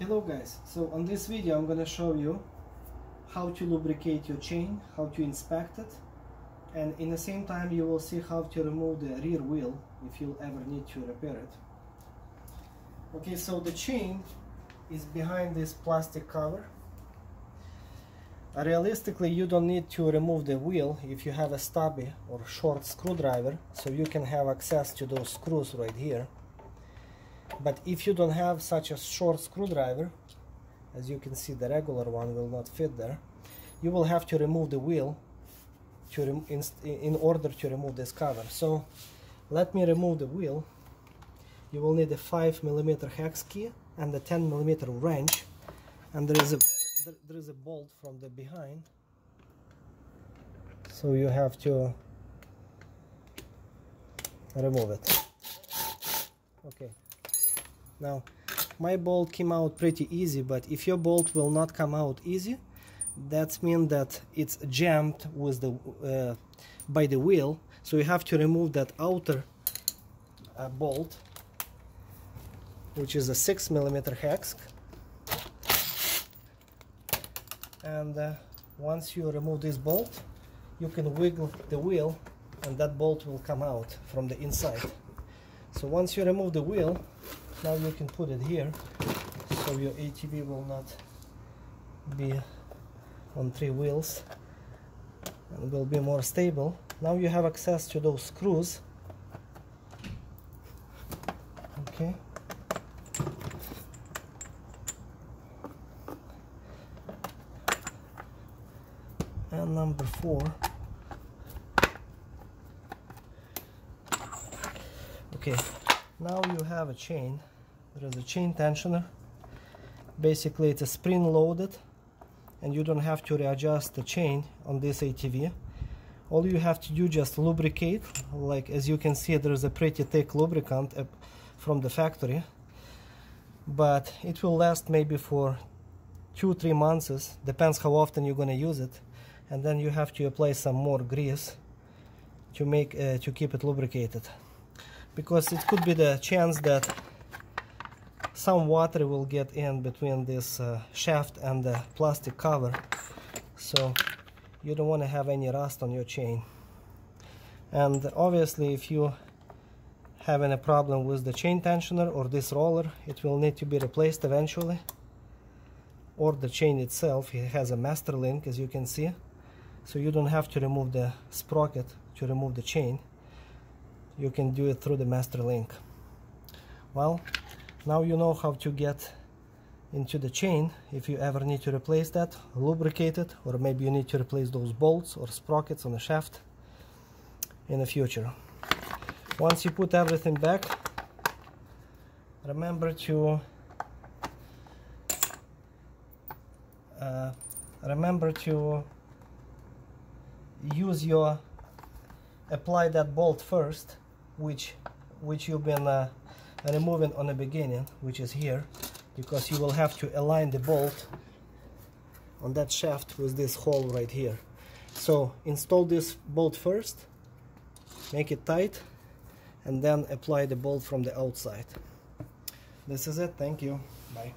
Hello guys, so on this video I'm gonna show you how to lubricate your chain, how to inspect it and in the same time you will see how to remove the rear wheel if you'll ever need to repair it. Okay, so the chain is behind this plastic cover. Realistically you don't need to remove the wheel if you have a stubby or short screwdriver so you can have access to those screws right here but if you don't have such a short screwdriver as you can see the regular one will not fit there you will have to remove the wheel to in, in order to remove this cover. So let me remove the wheel. You will need a 5 millimeter hex key and a 10 millimeter wrench and there is a there is a bolt from the behind. So you have to remove it. Okay now my bolt came out pretty easy but if your bolt will not come out easy that means that it's jammed with the uh, by the wheel. So you have to remove that outer uh, bolt which is a 6 millimeter hex. And uh, once you remove this bolt you can wiggle the wheel and that bolt will come out from the inside so once you remove the wheel now you can put it here. So your ATV will not be on three wheels and will be more stable. Now you have access to those screws. Okay. And number four okay now you have a chain. There is a chain tensioner. Basically it's a spring loaded and you don't have to readjust the chain on this ATV all you have to do just lubricate. Like as you can see there's a pretty thick lubricant from the factory. But it will last maybe for two three months. Depends how often you're going to use it. And then you have to apply some more grease to make uh, to keep it lubricated because it could be the chance that some water will get in between this uh, shaft and the plastic cover. So you don't want to have any rust on your chain. And obviously if you having a problem with the chain tensioner or this roller it will need to be replaced eventually. Or the chain itself it has a master link as you can see. So you don't have to remove the sprocket to remove the chain you can do it through the master link. Well now you know how to get into the chain. If you ever need to replace that lubricate it or maybe you need to replace those bolts or sprockets on the shaft in the future. Once you put everything back remember to uh, remember to use your apply that bolt first which which you've been uh, removing on the beginning which is here because you will have to align the bolt on that shaft with this hole right here. So install this bolt first make it tight and then apply the bolt from the outside. This is it. Thank you. Bye